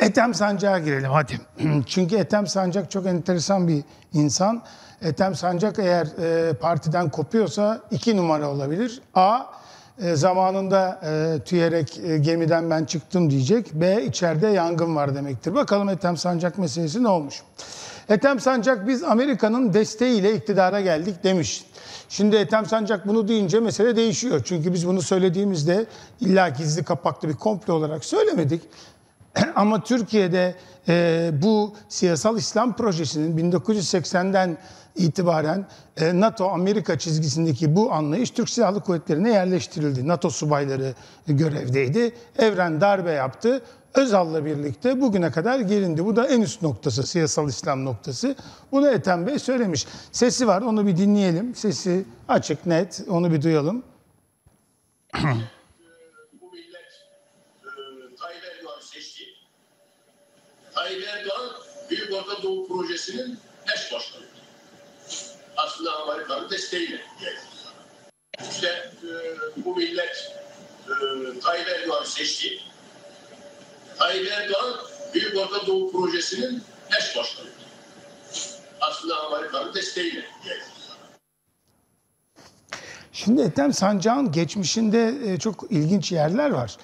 Ethem Sancak'a girelim hadi. Çünkü Ethem Sancak çok enteresan bir insan. Ethem Sancak eğer e, partiden kopuyorsa iki numara olabilir. A e, zamanında e, tüyerek e, gemiden ben çıktım diyecek. B içeride yangın var demektir. Bakalım Ethem Sancak meselesi ne olmuş? Ethem Sancak biz Amerika'nın desteğiyle iktidara geldik demiş. Şimdi Ethem Sancak bunu deyince mesele değişiyor. Çünkü biz bunu söylediğimizde illa gizli kapaklı bir komplo olarak söylemedik. Ama Türkiye'de e, bu siyasal İslam projesinin 1980'den itibaren e, NATO-Amerika çizgisindeki bu anlayış Türk Silahlı Kuvvetleri'ne yerleştirildi. NATO subayları görevdeydi. Evren darbe yaptı. Özal'la birlikte bugüne kadar gelindi. Bu da en üst noktası, siyasal İslam noktası. Bunu Ethem Bey söylemiş. Sesi var, onu bir dinleyelim. Sesi açık, net, onu bir duyalım. bu millet e, Tayyip Erdoğan'ı seçti. Tayyip Erdoğan Büyük Orta Doğu Projesi'nin eş başkanı. Aslında Amerika'nın desteğiyle. İşte e, bu millet e, Tayyip Erdoğan'ı seçti. Tayyip Erdoğan Büyük Orta Doğu Projesi'nin eş başkanı. Aslında Amerika'nın desteğiyle. Şimdi Ethem Sancak'ın geçmişinde e, çok ilginç yerler var.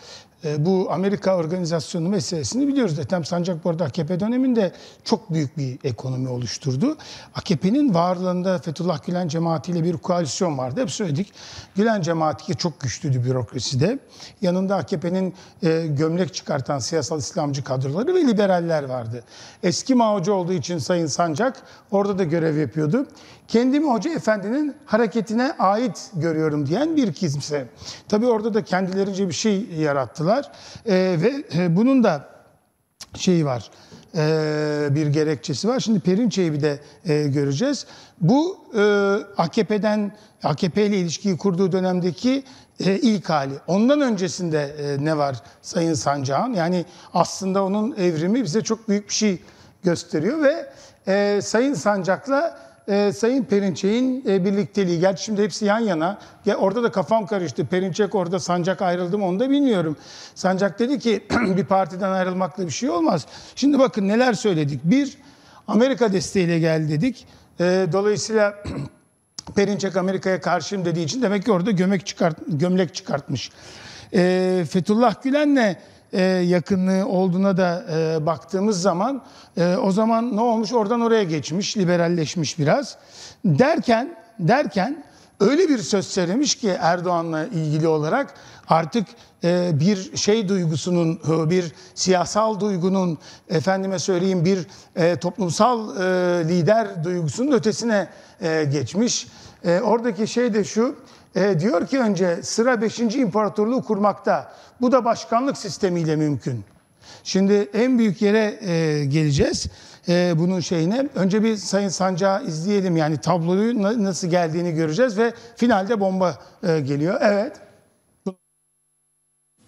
E, Bu Amerika organizasyonu meselesini biliyoruz. Ethem Sancak bu arada AKP döneminde çok büyük bir ekonomi oluşturdu. AKP'nin varlığında Fethullah Gülen cemaatiyle bir koalisyon vardı. Hep söyledik. Gülen cemaati çok güçlüydü bürokraside. Yanında AKP'nin e, gömlek çıkartan siyasal İslamcı kadroları ve liberaller vardı. Eski Mao'cu olduğu için Sayın Sancak orada da görev yapıyordu. Kendimi Hoca Efendi'nin hareketine ait görüyorum diyen bir kimse. Tabii orada da kendilerince bir şey yarattılar. Ee, ve e, bunun da şeyi var, e, bir gerekçesi var. Şimdi Perinçe'yi bir de e, göreceğiz. Bu e, AKP'den, AKP ile ilişkiyi kurduğu dönemdeki e, ilk hali. Ondan öncesinde e, ne var Sayın Sancak'ın? Yani aslında onun evrimi bize çok büyük bir şey gösteriyor ve e, Sayın Sancak'la e, Sayın Perinçek'in e, birlikteliği. Gerçi şimdi hepsi yan yana. Ya orada da kafam karıştı. Perinçek orada, Sancak ayrıldı mı onu da bilmiyorum. Sancak dedi ki bir partiden ayrılmakla bir şey olmaz. Şimdi bakın neler söyledik. Bir, Amerika desteğiyle geldi dedik. E, dolayısıyla Perinçek Amerika'ya karşıyım dediği için demek ki orada gömlek, çıkart, gömlek çıkartmış. E, Fethullah Gülen'le e, yakınlığı olduğuna da e, baktığımız zaman e, o zaman ne olmuş oradan oraya geçmiş liberalleşmiş biraz derken derken öyle bir söz söylemiş ki Erdoğan'la ilgili olarak artık e, bir şey duygusunun bir siyasal duygunun efendime söyleyeyim bir toplumsal lider duygusunun ötesine geçmiş. Oradaki şey de şu e, diyor ki önce sıra 5. imparatorluğu kurmakta. Bu da başkanlık sistemiyle mümkün. Şimdi en büyük yere e, geleceğiz e, bunun şeyine. Önce bir Sayın Sancak'ı izleyelim yani tabloyu na- nasıl geldiğini göreceğiz ve finalde bomba e, geliyor. Evet.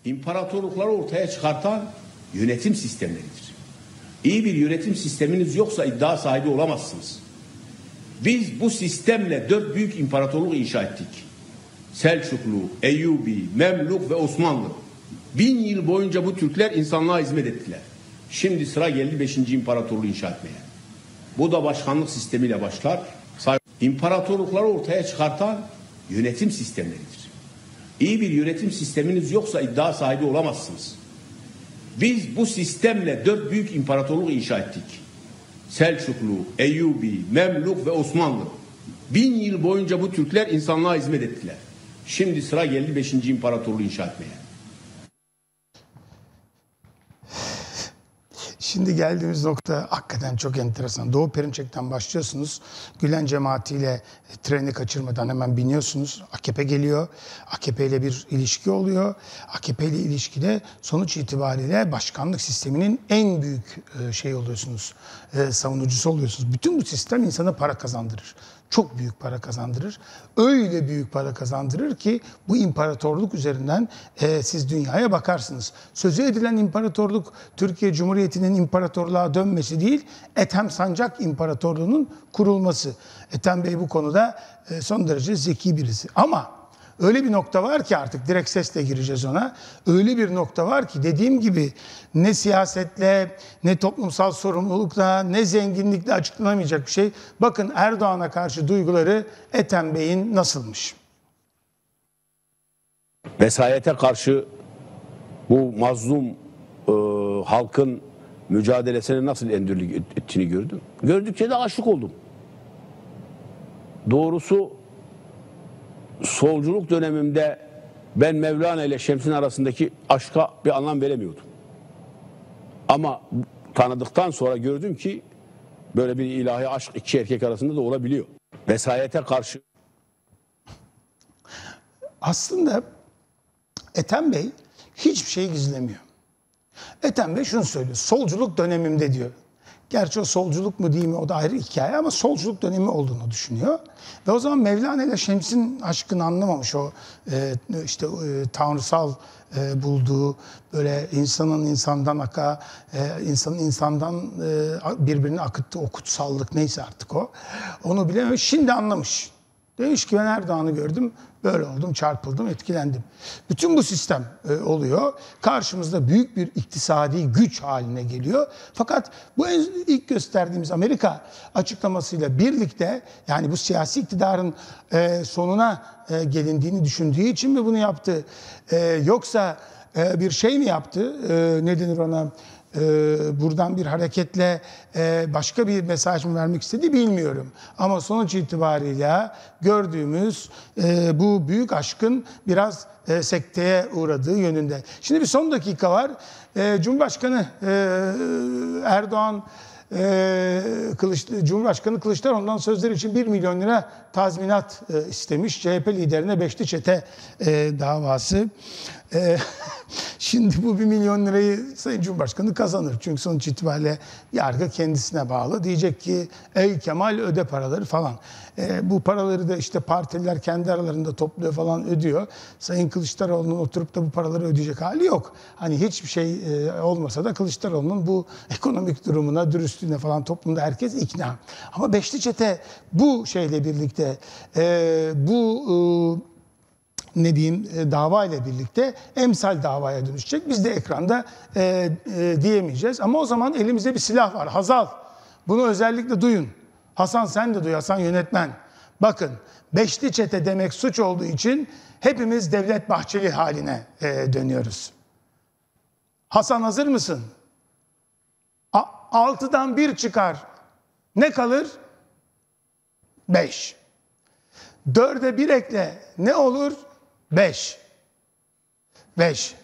İmparatorlukları ortaya çıkartan yönetim sistemleridir. İyi bir yönetim sisteminiz yoksa iddia sahibi olamazsınız. Biz bu sistemle dört büyük imparatorluk inşa ettik. Selçuklu, Eyyubi, Memluk ve Osmanlı. Bin yıl boyunca bu Türkler insanlığa hizmet ettiler. Şimdi sıra geldi 5. imparatorluğu inşa etmeye. Bu da başkanlık sistemiyle başlar. İmparatorlukları ortaya çıkartan yönetim sistemleridir. İyi bir yönetim sisteminiz yoksa iddia sahibi olamazsınız. Biz bu sistemle dört büyük imparatorluk inşa ettik. Selçuklu, Eyyubi, Memluk ve Osmanlı. Bin yıl boyunca bu Türkler insanlığa hizmet ettiler. Şimdi sıra geldi 5. imparatorluğu inşa etmeye. Şimdi geldiğimiz nokta hakikaten çok enteresan. Doğu Perinçek'ten başlıyorsunuz. Gülen cemaatiyle e, treni kaçırmadan hemen biniyorsunuz. AKP geliyor. AKP ile bir ilişki oluyor. AKP ile ilişkide sonuç itibariyle başkanlık sisteminin en büyük e, şey oluyorsunuz. e, Savunucusu oluyorsunuz. Bütün bu sistem insana para kazandırır. Çok büyük para kazandırır. Öyle büyük para kazandırır ki bu imparatorluk üzerinden e, siz dünyaya bakarsınız. Sözü edilen imparatorluk Türkiye Cumhuriyeti'nin imparatorluğa dönmesi değil, Ethem Sancak İmparatorluğu'nun kurulması. Ethem Bey bu konuda e, son derece zeki birisi. Ama öyle bir nokta var ki artık direkt sesle gireceğiz ona. Öyle bir nokta var ki dediğim gibi ne siyasetle, ne toplumsal sorumlulukla, ne zenginlikle açıklanamayacak bir şey. Bakın Erdoğan'a karşı duyguları Ethem Bey'in nasılmış? vesayete karşı bu mazlum e, halkın mücadelesine nasıl endürlük ettiğini gördüm. Gördükçe de aşık oldum. Doğrusu solculuk dönemimde ben Mevlana ile Şems'in arasındaki aşka bir anlam veremiyordum. Ama tanıdıktan sonra gördüm ki böyle bir ilahi aşk iki erkek arasında da olabiliyor. Vesayete karşı Aslında Ethem Bey hiçbir şey gizlemiyor. Ethem Bey şunu söylüyor. Solculuk dönemimde diyor. Gerçi o solculuk mu değil mi o da ayrı hikaye ama solculuk dönemi olduğunu düşünüyor. Ve o zaman Mevlana ile Şems'in aşkını anlamamış o e, işte e, tanrısal e, bulduğu böyle insanın insandan aka, e, insanın insandan e, birbirini akıttığı o kutsallık neyse artık o. Onu bilememiş. Şimdi anlamış. Ben Erdoğan'ı gördüm, böyle oldum, çarpıldım, etkilendim. Bütün bu sistem e, oluyor. Karşımızda büyük bir iktisadi güç haline geliyor. Fakat bu en, ilk gösterdiğimiz Amerika açıklamasıyla birlikte yani bu siyasi iktidarın e, sonuna e, gelindiğini düşündüğü için mi bunu yaptı? E, yoksa e, bir şey mi yaptı? E, ne denir ona? E, buradan bir hareketle e, başka bir mesaj mı vermek istedi bilmiyorum. Ama sonuç itibariyle gördüğümüz e, bu büyük aşkın biraz e, sekteye uğradığı yönünde. Şimdi bir son dakika var. E, Cumhurbaşkanı e, Erdoğan e, Kılıç, Cumhurbaşkanı Kılıçdaroğlu'ndan sözleri için 1 milyon lira tazminat e, istemiş. CHP liderine Beşli Çete e, davası. E, şimdi bu 1 milyon lirayı Sayın Cumhurbaşkanı kazanır. Çünkü sonuç itibariyle yargı kendisine bağlı. Diyecek ki ey Kemal öde paraları falan. E, bu paraları da işte partililer kendi aralarında topluyor falan ödüyor. Sayın Kılıçdaroğlu'nun oturup da bu paraları ödeyecek hali yok. Hani hiçbir şey e, olmasa da Kılıçdaroğlu'nun bu ekonomik durumuna, dürüstlüğüne falan toplumda herkes ikna. Ama Beşli Çete bu şeyle birlikte e, bu e, ne diyeyim e, dava ile birlikte emsal davaya dönüşecek. Biz de ekranda e, e, diyemeyeceğiz. Ama o zaman elimizde bir silah var. Hazal. Bunu özellikle duyun. Hasan sen de duy. Hasan yönetmen. Bakın beşli çete demek suç olduğu için hepimiz Devlet Bahçeli haline e, dönüyoruz. Hasan hazır mısın? A- altıdan bir çıkar. Ne kalır? Beş. Dörde bir ekle ne olur? Beş. Beş.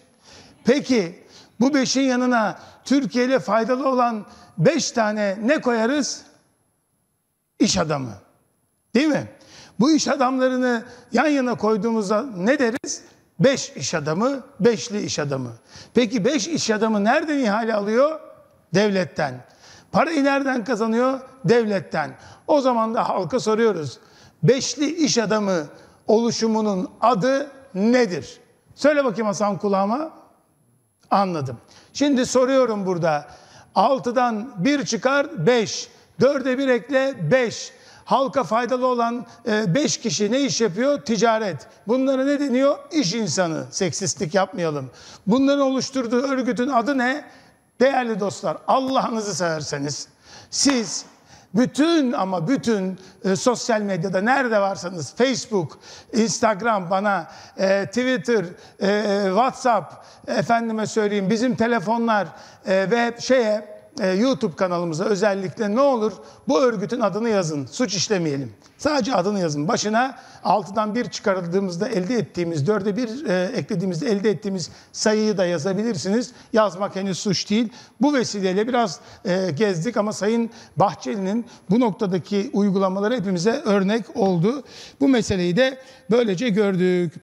Peki bu beşin yanına Türkiye ile faydalı olan beş tane ne koyarız? İş adamı. Değil mi? Bu iş adamlarını yan yana koyduğumuzda ne deriz? Beş iş adamı, beşli iş adamı. Peki beş iş adamı nereden ihale alıyor? Devletten. Parayı nereden kazanıyor? Devletten. O zaman da halka soruyoruz. Beşli iş adamı oluşumunun adı nedir? Söyle bakayım Hasan kulağıma. Anladım. Şimdi soruyorum burada. Altıdan bir çıkar beş. Dörde bir ekle beş. Halka faydalı olan e, beş kişi ne iş yapıyor? Ticaret. Bunlara ne deniyor? İş insanı. Seksistlik yapmayalım. Bunların oluşturduğu örgütün adı ne? Değerli dostlar Allah'ınızı severseniz siz bütün ama bütün e, sosyal medyada nerede varsanız Facebook, Instagram bana, e, Twitter, e, WhatsApp, efendime söyleyeyim bizim telefonlar e, ve şeye e, YouTube kanalımıza özellikle ne olur bu örgütün adını yazın. Suç işlemeyelim. Sadece adını yazın. Başına altıdan bir çıkarıldığımızda elde ettiğimiz, dörde bir e, eklediğimizde elde ettiğimiz sayıyı da yazabilirsiniz. Yazmak henüz suç değil. Bu vesileyle biraz e, gezdik ama Sayın Bahçeli'nin bu noktadaki uygulamaları hepimize örnek oldu. Bu meseleyi de böylece gördük.